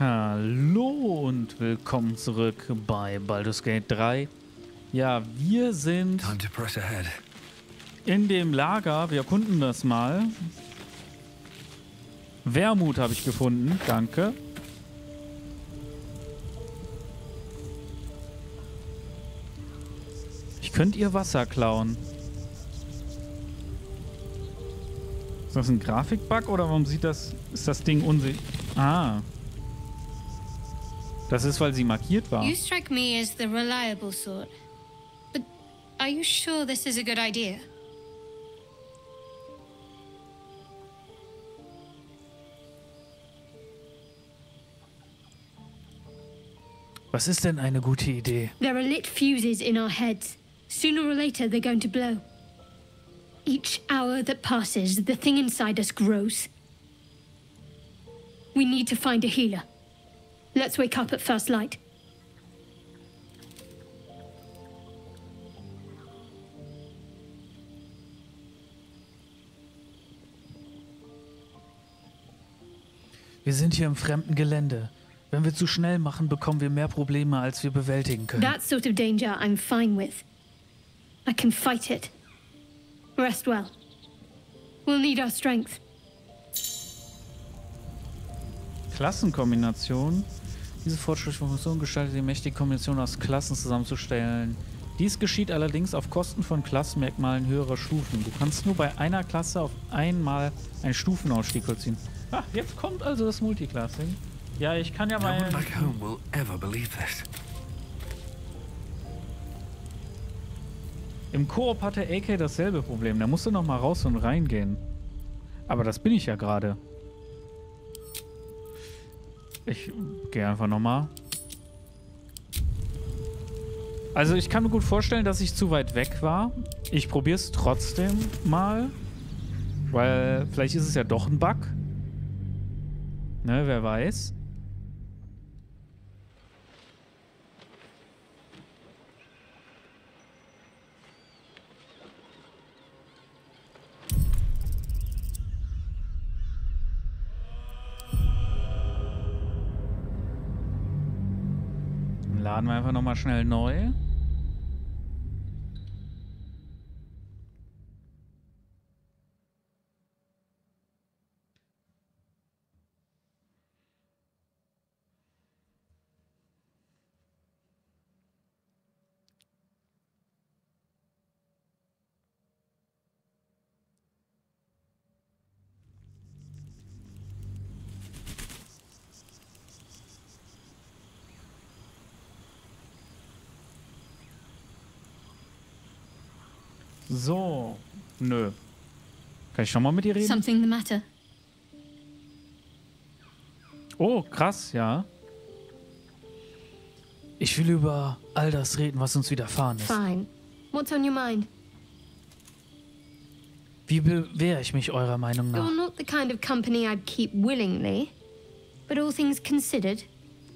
Hallo und willkommen zurück bei Baldur's Gate 3. Ja, wir sind in dem Lager. Wir erkunden das mal. Wermut habe ich gefunden. Danke. Ich könnte ihr Wasser klauen. Ist das ein Grafikbug oder warum sieht das... Ist das Ding unsichtbar? Ah. Das ist, weil sie markiert war. You strike me as the reliable sort. But are you sure this is a good idea? Was ist denn eine gute Idee? There are lit fuses in our heads. Sooner or later, they're going to blow. Each hour that passes, the thing inside us grows. We need to find a healer. Let's wake up at first light. Wir sind hier im fremden Gelände. Wenn wir zu schnell machen, bekommen wir mehr Probleme, als wir bewältigen können. That sort of danger I'm fine with. I can fight it. Rest well. We'll need our strength. Klassenkombination. Diese fortschrittliche Funktion gestaltet die mächtige Kombination aus Klassen zusammenzustellen. Dies geschieht allerdings auf Kosten von Klassenmerkmalen höherer Stufen. Du kannst nur bei einer Klasse auf einmal einen Stufenausstieg vollziehen. Ah, jetzt kommt also das Multiclassing. Ja, ich kann ja No mal... back home will ever believe this. Im Koop hatte AK dasselbe Problem. Der musste noch mal raus und reingehen. Aber das bin ich ja gerade. Ich gehe einfach noch mal. Also ich kann mir gut vorstellen, dass ich zu weit weg war. Ich probiere es trotzdem mal. Weil vielleicht ist es ja doch ein Bug. Ne, wer weiß. Laden wir einfach noch mal schnell neu. So. Nö. Kann ich schon mal mit ihr reden? Something the matter? Oh, krass, ja. Ich will über all das reden, was uns widerfahren ist. Fine. What's on your mind? Wie bewähre ich mich eurer Meinung nach? You're not the kind of company I'd keep willingly. But all things considered,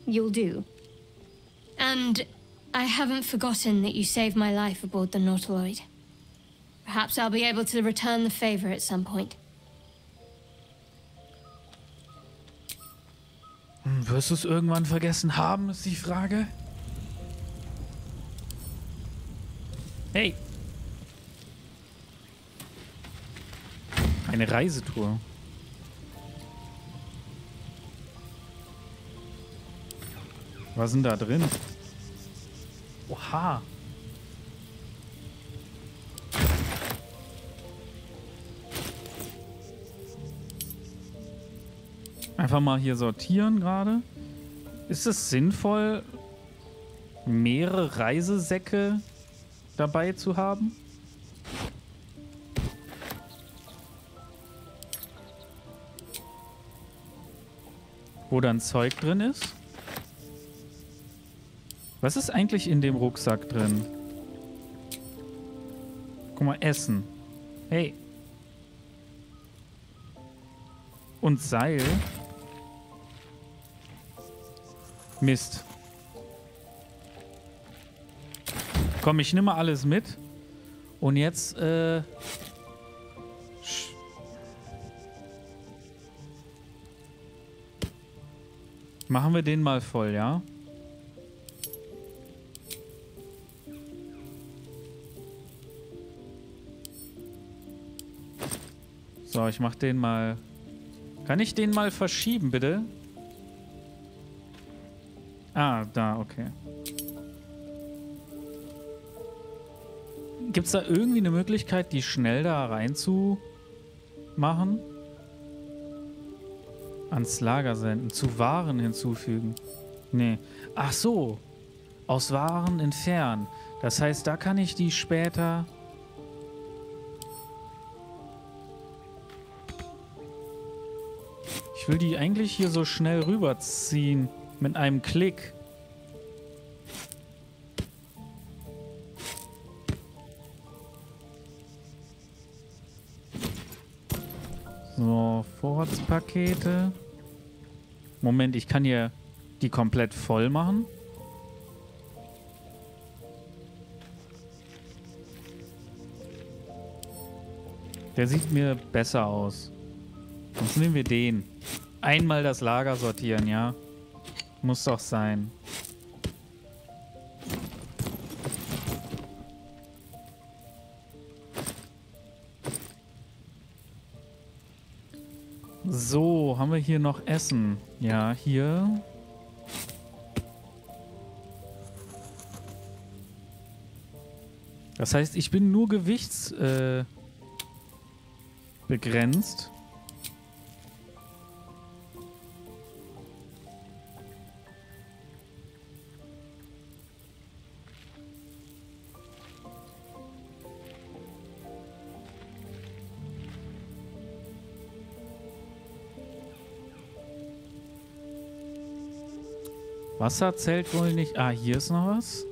you'll do. And I haven't forgotten that you saved my life aboard the Nautiloid. Perhaps I'll be able to return the favor at some point. Hm, Wirst du es irgendwann vergessen haben, ist die Frage. Hey. Eine Reisetour. Was sind da drin? Oha. Einfach mal hier sortieren gerade. Ist es sinnvoll, mehrere Reisesäcke dabei zu haben? Wo dann Zeug drin ist? Was ist eigentlich in dem Rucksack drin? Guck mal, Essen. Hey. Und Seil. Mist. Komm, ich nehme alles mit. Und jetzt, äh... Machen wir den mal voll, ja? So, ich mach den mal... Kann ich den mal verschieben, bitte? Ah, da, okay. Gibt es da irgendwie eine Möglichkeit, die schnell da rein zu machen? Ans Lager senden. Zu Waren hinzufügen. Nee. Ach so. Aus Waren entfernen. Das heißt, da kann ich die später... Ich will die eigentlich hier so schnell rüberziehen. Mit einem Klick. So, Vorratspakete. Moment, ich kann hier die komplett voll machen. Der sieht mir besser aus. Sonst nehmen wir den. Einmal das Lager sortieren, ja? Muss doch sein. So, haben wir hier noch Essen? Ja, hier. Das heißt, ich bin nur gewichtsbegrenzt. Äh, begrenzt. Wasser zählt wohl nicht. Ah, hier ist noch was.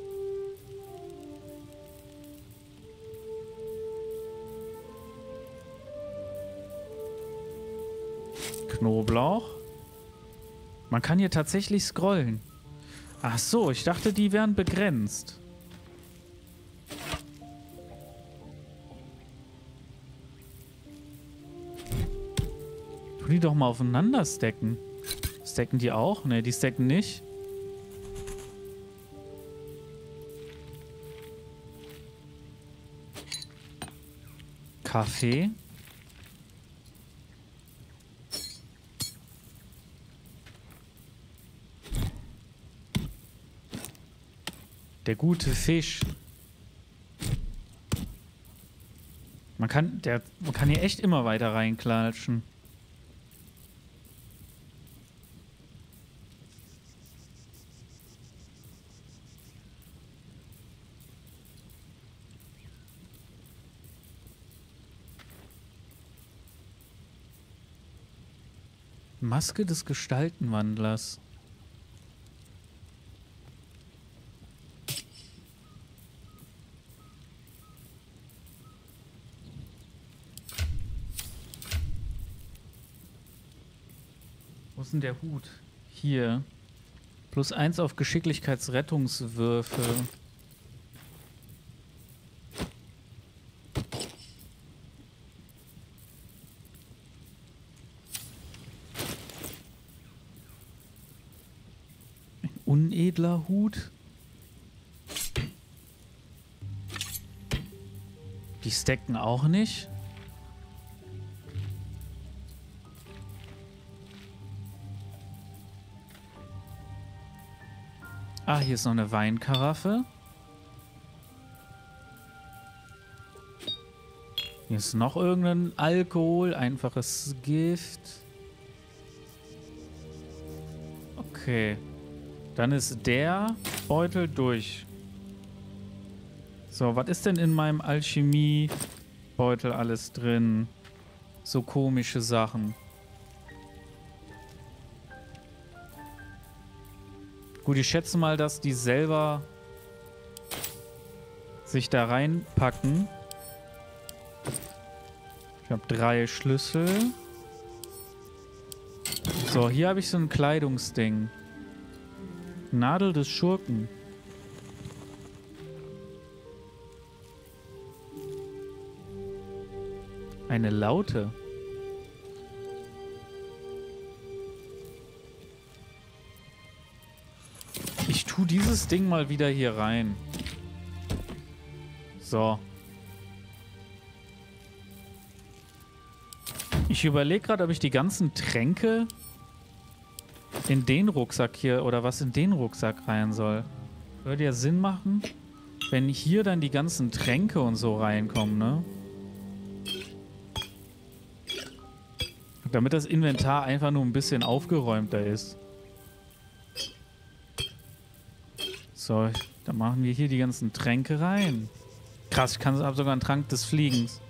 Knoblauch. Man kann hier tatsächlich scrollen. Ach so, ich dachte, die wären begrenzt. Tu die doch mal aufeinander stacken. Stacken die auch? Ne, die stacken nicht. Kaffee. Der gute Fisch. Man kann, der, man kann hier echt immer weiter reinklatschen. Maske des Gestaltenwandlers. Wo ist denn der Hut? Hier. Plus eins auf Geschicklichkeitsrettungswürfe. Unedler Hut. Die stacken auch nicht. Ah, hier ist noch eine Weinkaraffe. Hier ist noch irgendein Alkohol, einfaches Gift. Okay. Dann ist der Beutel durch. So, was ist denn in meinem Alchemiebeutel alles drin? So komische Sachen. Gut, ich schätze mal, dass die selber sich da reinpacken. Ich habe drei Schlüssel. So, hier habe ich so ein Kleidungsding. Nadel des Schurken. Eine Laute. tu dieses Ding mal wieder hier rein. So. Ich überlege gerade, ob ich die ganzen Tränke in den Rucksack hier oder was in den Rucksack rein soll. Würde ja Sinn machen, wenn hier dann die ganzen Tränke und so reinkommen, ne? Damit das Inventar einfach nur ein bisschen aufgeräumter ist. So, dann machen wir hier die ganzen Tränke rein. Krass, ich kann habe sogar einen Trank des Fliegens.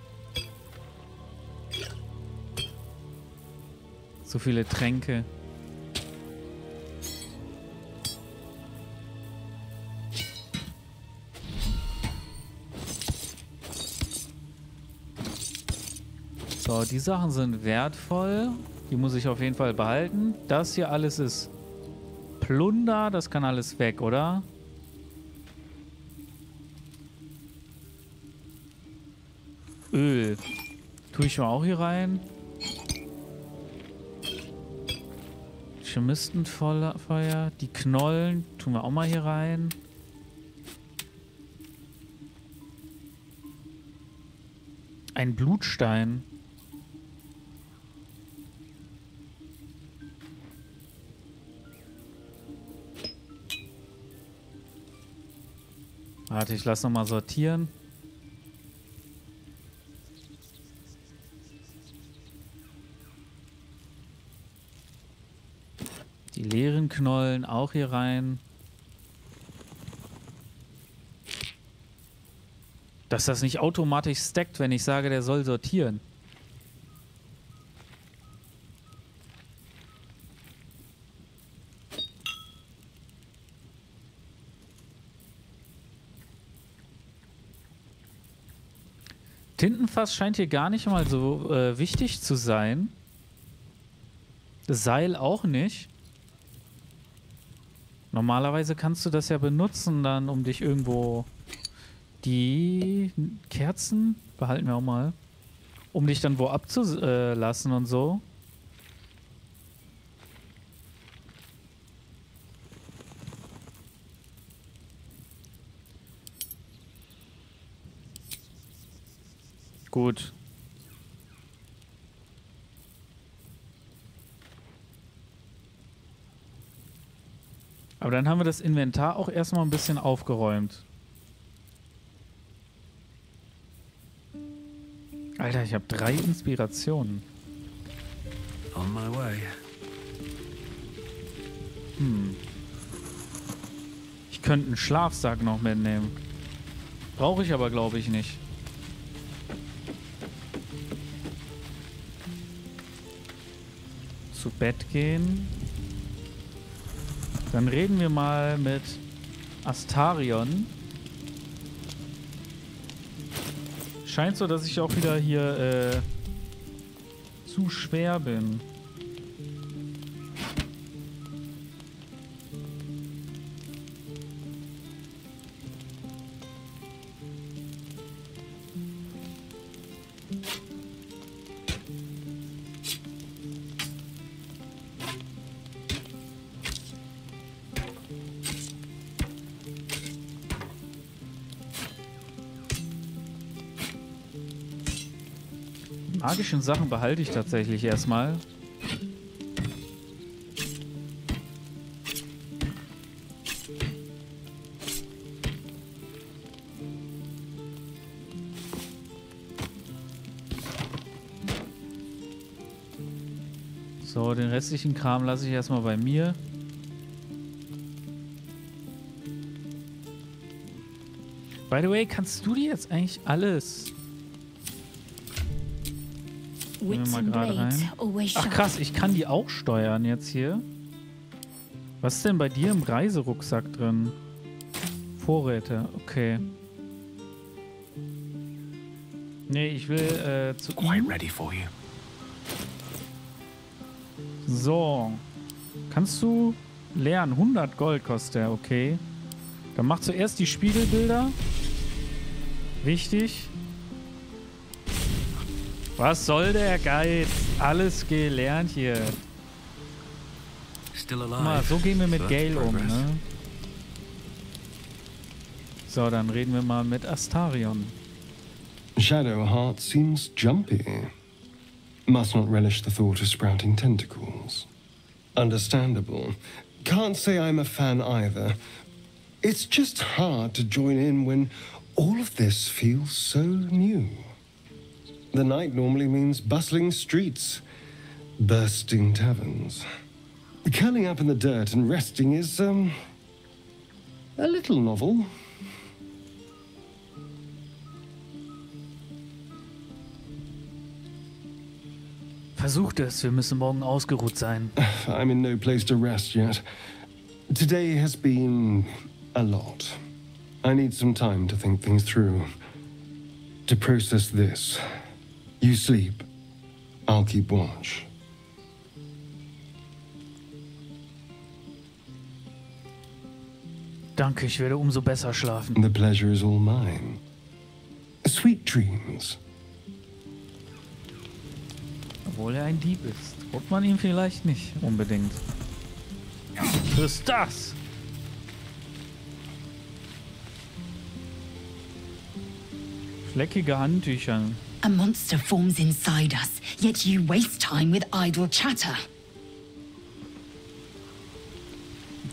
So viele Tränke. So, die Sachen sind wertvoll. Die muss ich auf jeden Fall behalten. Das hier alles ist Plunder. Das kann alles weg, oder? Öl. Tue ich mal auch hier rein. Chemistenfeuer. Die Knollen tun wir auch mal hier rein. Ein Blutstein. Warte, ich lasse nochmal sortieren. Die leeren Knollen auch hier rein. Dass das nicht automatisch stackt, wenn ich sage, der soll sortieren. Tintenfass scheint hier gar nicht mal so äh, wichtig zu sein. Das Seil auch nicht. Normalerweise kannst du das ja benutzen dann, um dich irgendwo... Die Kerzen behalten wir auch mal. Um dich dann wo abzulassen und so. Gut. Aber dann haben wir das Inventar auch erstmal ein bisschen aufgeräumt. Alter, ich habe drei Inspirationen. On my way. Hm. Ich könnte einen Schlafsack noch mitnehmen. Brauche ich aber, glaube ich, nicht. Zu Bett gehen. Dann reden wir mal mit Astarion. Scheint so, dass ich auch wieder hier äh, zu schwer bin. Magischen Sachen behalte ich tatsächlich erstmal. So, den restlichen Kram lasse ich erstmal bei mir. By the way, kannst du dir jetzt eigentlich alles Gehen wir mal gerade rein. Ach krass, ich kann die auch steuern jetzt hier. Was ist denn bei dir im Reiserucksack drin? Vorräte, okay. Nee, ich will äh, zu ihm. So. Kannst du lernen? 100 Gold kostet er, okay. Dann mach zuerst die Spiegelbilder. Wichtig. Was soll der Geiz? Alles gelernt hier. Mal, so gehen wir mit Gale um, ne? So, dann reden wir mal mit Astarion. Shadowheart seems jumpy. Must not relish the thought of sprouting tentacles. Understandable. Can't say I'm a fan either. It's just hard to join in when all of this feels so new. The night normally means bustling streets, bursting taverns. Curling up in the dirt and resting is, um, a little novel. Versucht es, wir müssen morgen ausgeruht sein. I'm in no place to rest yet. Today has been a lot. I need some time to think things through. To process this. You sleep. I'll keep watch. Danke, ich werde umso besser schlafen. The pleasure is all mine. Sweet dreams. Obwohl er ein Dieb ist. Holt man ihn vielleicht nicht unbedingt. Was ist das? Fleckige Handtücher. A monster forms inside us, yet you waste time with idle chatter.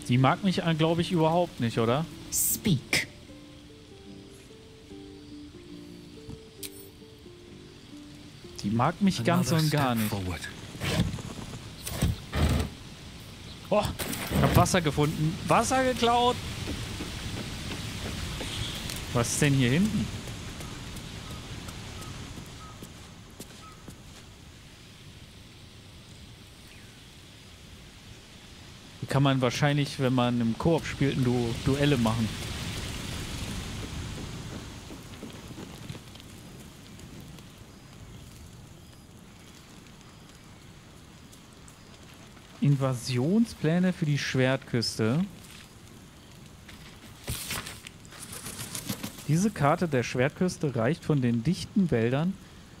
Die mag mich, glaube ich, überhaupt nicht, oder? Speak. Die mag mich ganz Another und gar nicht. Forward. Oh, ich hab Wasser gefunden. Wasser geklaut. Was ist denn hier hinten? Kann man wahrscheinlich, wenn man im Koop spielt, ein du Duelle machen. Invasionspläne für die Schwertküste. Diese Karte der Schwertküste reicht von den dichten Wäldern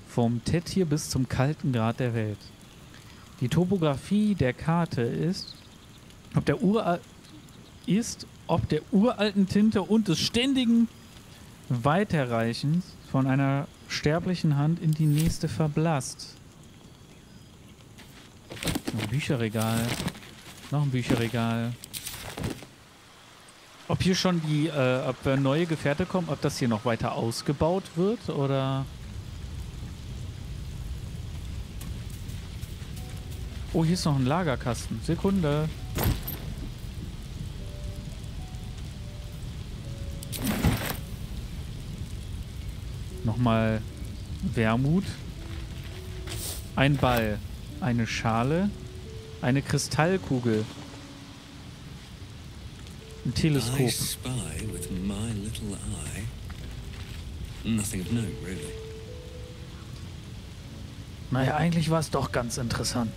vom Tettir bis zum kalten Grad der Welt. Die Topografie der Karte ist, ob der Ural ist, ob der uralten Tinte und des ständigen Weiterreichens von einer sterblichen Hand in die nächste verblasst. Ein Bücherregal. Noch ein Bücherregal. Ob hier schon die, äh, ob äh, neue Gefährte kommen, ob das hier noch weiter ausgebaut wird oder. Oh, hier ist noch ein Lagerkasten. Sekunde. Nochmal Wermut. Ein Ball. Eine Schale. Eine Kristallkugel. Ein I Teleskop. spy with my little eye. Nothing of note, really. Naja, eigentlich war es doch ganz interessant.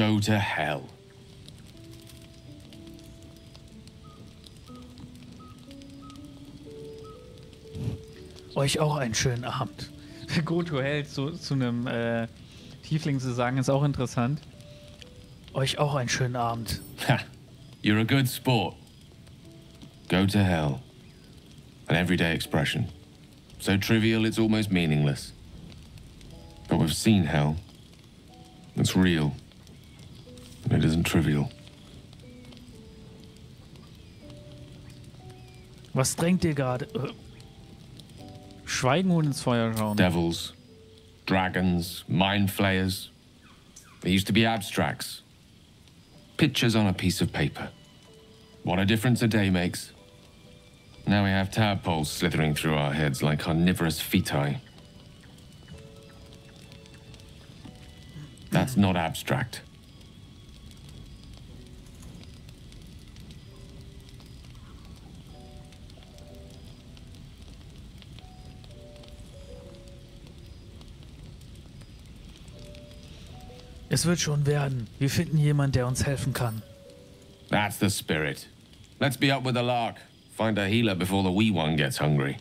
Go to hell. Euch auch einen schönen Abend. Go to Hell zu, zu einem äh, Tiefling zu sagen, ist auch interessant. Euch auch einen schönen Abend. Ha! You're a good sport. Go to hell. An everyday expression. So trivial it's almost meaningless. But we've seen hell. It's real. And it isn't trivial. Was drängt ihr gerade? Äh, Schweigen und ins Feuer schauen. Devils, dragons, mind flayers. They used to be abstracts. Pictures on a piece of paper. What a difference a day makes. Now we have tadpoles slithering through our heads like carnivorous feti. That's not abstract. Es wird schon werden. Wir finden jemanden, der uns helfen kann. That's the spirit. Let's be up with the lark. Find a healer before the wee one gets hungry.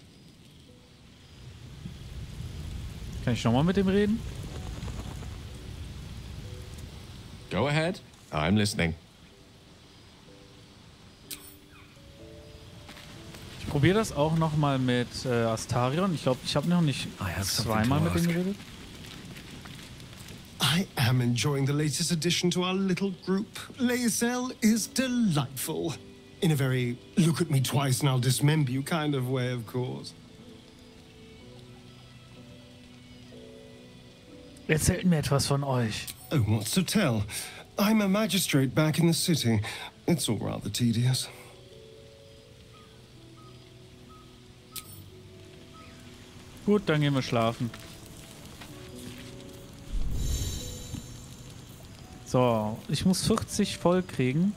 Kann ich nochmal mit dem reden? Go ahead. I'm listening. Ich probiere das auch nochmal mit äh, Astarion. Ich glaube, ich habe noch nicht something zweimal mit dem ask. geredet. I am enjoying the latest addition to our little group. Lae'zel is delightful. In a very look at me twice and I'll dismember you kind of way, of course. Erzählt mir etwas von euch. Oh, what's to tell? I'm a magistrate back in the city. It's all rather tedious. Gut, dann gehen wir schlafen. So, ich muss 40 voll kriegen.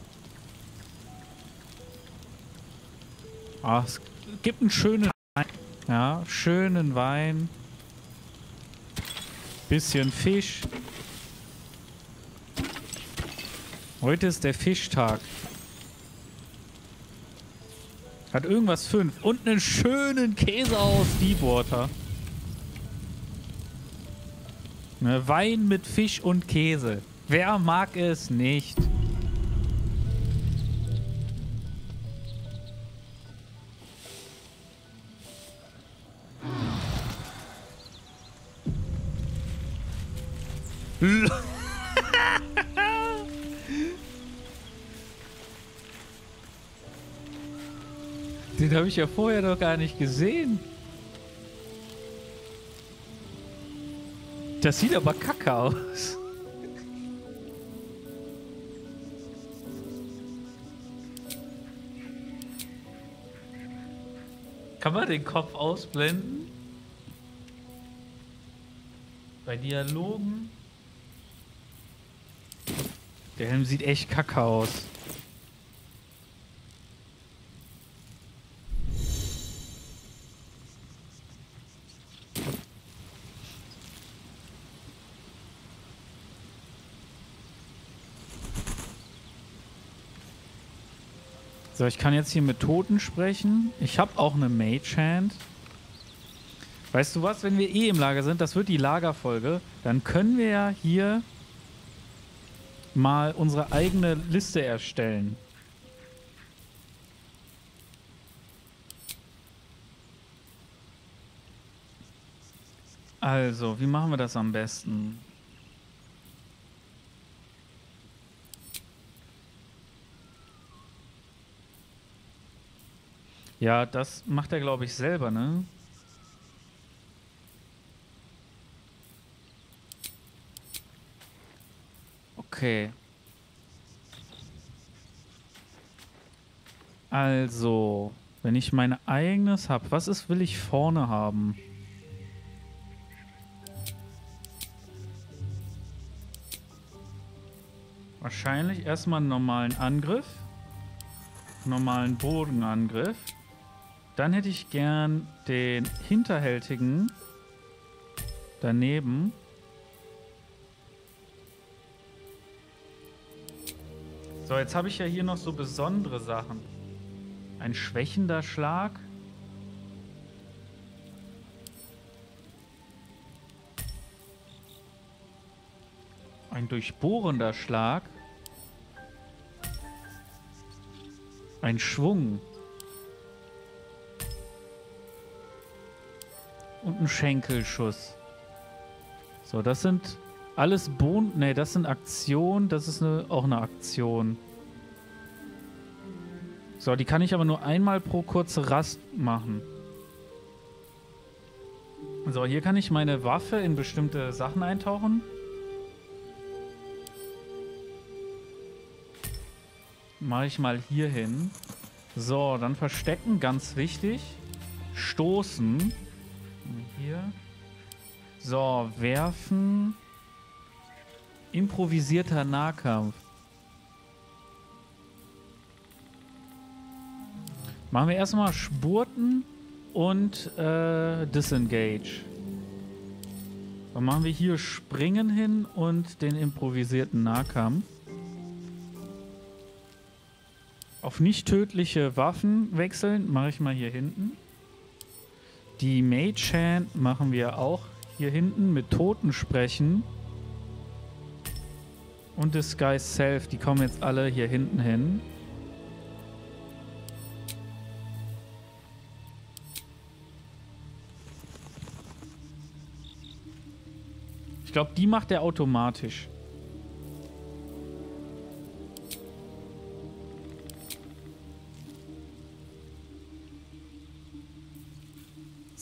Ah, es gibt einen schönen Wein. Ja, schönen Wein. Bisschen Fisch. Heute ist der Fischtag. Hat irgendwas fünf. Und einen schönen Käse aus Deepwater. Ne, Wein mit Fisch und Käse. Wer mag es nicht? Den habe ich ja vorher noch gar nicht gesehen. Das sieht aber kacke aus. Kann man den Kopf ausblenden? Bei Dialogen? Der Helm sieht echt kacke aus. So, ich kann jetzt hier mit Toten sprechen. Ich habe auch eine Mage Hand. Weißt du was, wenn wir eh im Lager sind, das wird die Lagerfolge, dann können wir ja hier mal unsere eigene Liste erstellen. Also, wie machen wir das am besten? Ja, das macht er, glaube ich, selber, ne? Okay. Also, wenn ich mein eigenes habe, was ist, will ich vorne haben? Wahrscheinlich erstmal einen normalen Angriff. Normalen Bodenangriff. Dann hätte ich gern den hinterhältigen daneben. So, jetzt habe ich ja hier noch so besondere Sachen. Ein schwächender Schlag. Ein durchbohrender Schlag. Ein Schwung. Und ein Schenkelschuss. So, das sind alles Bon... Ne, das sind Aktionen. Das ist eine, auch eine Aktion. So, die kann ich aber nur einmal pro kurze Rast machen. So, hier kann ich meine Waffe in bestimmte Sachen eintauchen. Mache ich mal hier hin. So, dann verstecken, ganz wichtig. Stoßen. Hier. So, werfen. Improvisierter Nahkampf. Machen wir erstmal Spurten und äh, Disengage. Dann machen wir hier Springen hin und den improvisierten Nahkampf. Auf nicht tödliche Waffen wechseln mache ich mal hier hinten. Die Mage Hand machen wir auch hier hinten mit Toten sprechen. Und Disguise Self, die kommen jetzt alle hier hinten hin. Ich glaube, die macht er automatisch.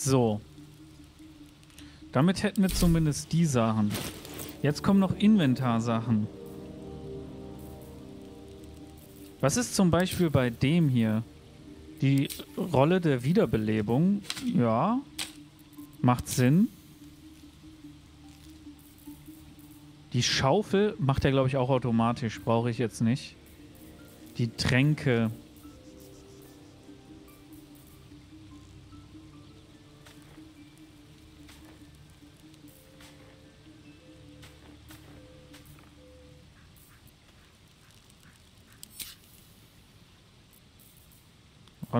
So. Damit hätten wir zumindest die Sachen. Jetzt kommen noch Inventarsachen. Was ist zum Beispiel bei dem hier? Die Rolle der Wiederbelebung. Ja. Macht Sinn. Die Schaufel macht er, glaube ich, auch automatisch. Brauche ich jetzt nicht. Die Tränke.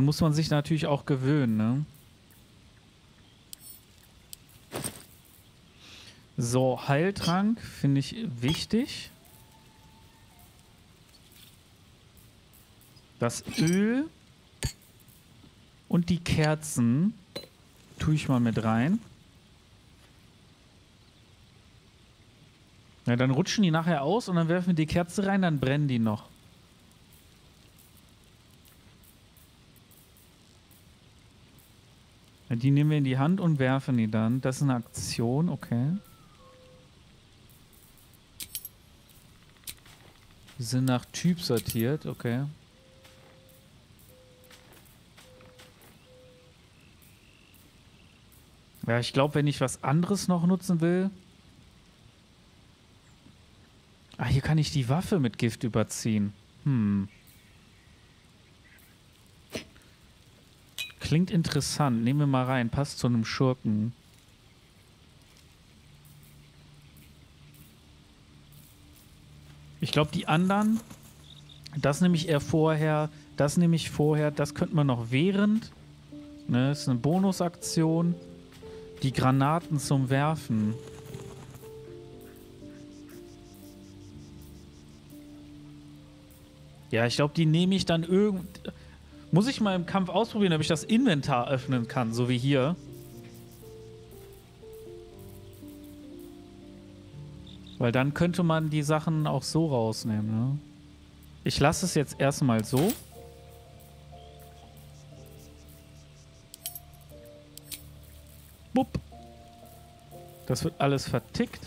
Daran muss man sich natürlich auch gewöhnen, ne? So, Heiltrank finde ich wichtig. Das Öl und die Kerzen tue ich mal mit rein. Ja, dann rutschen die nachher aus und dann werfen wir die Kerze rein, dann brennen die noch. Die nehmen wir in die Hand und werfen die dann. Das ist eine Aktion, okay. Die sind nach Typ sortiert, okay. Ja, ich glaube, wenn ich was anderes noch nutzen will. Ah, hier kann ich die Waffe mit Gift überziehen. Hm. Klingt interessant. Nehmen wir mal rein. Passt zu einem Schurken. Ich glaube, die anderen, das nehme ich eher vorher, das nehme ich vorher, das könnte man noch während. Ne, das ist eine Bonusaktion. Die Granaten zum Werfen. Ja, ich glaube, die nehme ich dann irgend. Muss ich mal im Kampf ausprobieren, ob ich das Inventar öffnen kann, so wie hier. Weil dann könnte man die Sachen auch so rausnehmen, ne? Ich lasse es jetzt erstmal so. Bupp. Das wird alles vertickt.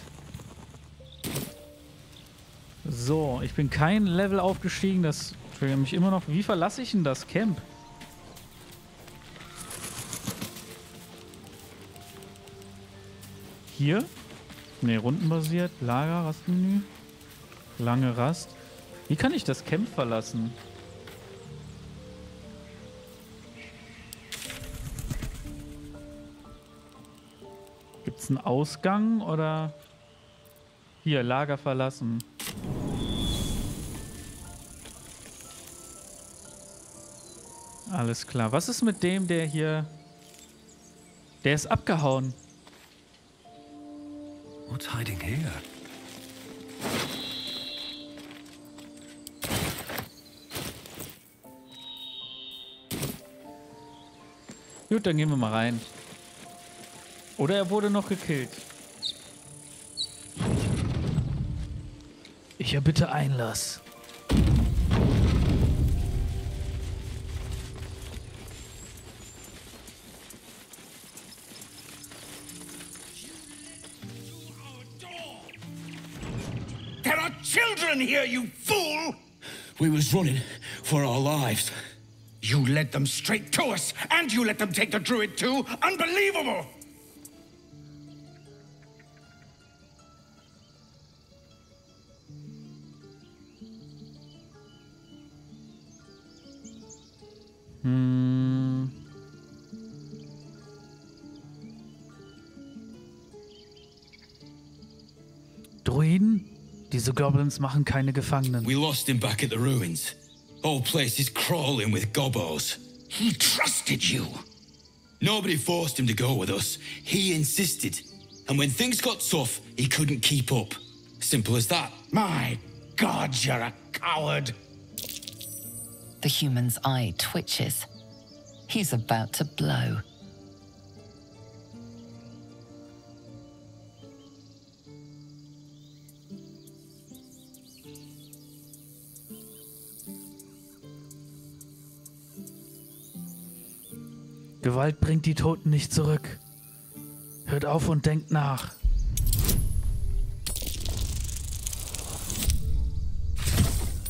So, ich bin kein Level aufgestiegen. Das triggert mich immer noch. Wie verlasse ich denn das Camp? Hier? Ne, rundenbasiert. Lager, Rastmenü. Lange Rast. Wie kann ich das Camp verlassen? Gibt es einen Ausgang oder... Hier, Lager verlassen. Alles klar. Was ist mit dem, der hier... Der ist abgehauen. What's hiding here? Gut, dann gehen wir mal rein. Oder er wurde noch gekillt. Ich erbitte Einlass. Here, you fool! We was running for our lives. You led them straight to us, and you let them take the druid too? Unbelievable! Hm. Diese Goblins machen keine Gefangenen. We lost him back at the ruins. Whole place is crawling with gobos. He trusted you. Nobody forced him to go with us. He insisted. And when things got tough, he couldn't keep up. Simple as that. My God, you're a coward. The human's eye twitches. He's about to blow. Gewalt bringt die Toten nicht zurück. Hört auf und denkt nach.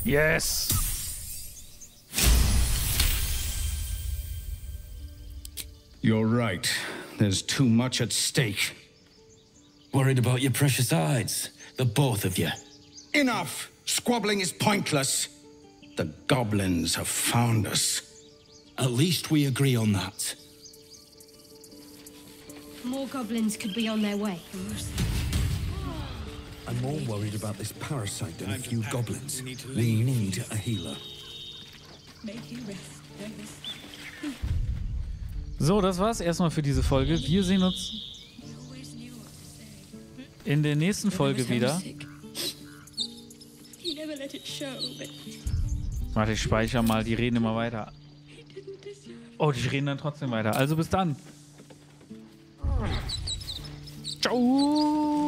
Yes! You're right. There's too much at stake. Worried about your precious hides, the both of you. Enough! Squabbling is pointless. The goblins have found us. At least we agree on that. More goblins could be on their way. I'm more worried about this parasite than a few goblins. We need a healer. So, das war's erstmal für diese Folge. Wir sehen uns in der nächsten Folge wieder. Warte, ich speichere mal, die reden immer weiter. Oh, die reden dann trotzdem weiter. Also bis dann. 走。